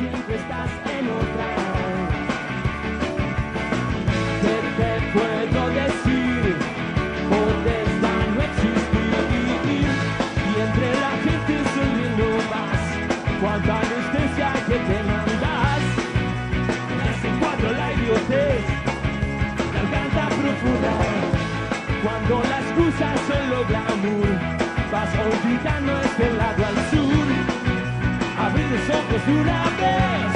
siempre estás en otra. ¿Qué te puedo decir? Podesta no existir. Y entre la gente sonriendo vas. Cuánta anestesia que te mandas. Ese cuadro la idiotez. Garganta profunda. Cuando las excusas son lo glamour. Vas olvidando pues una vez.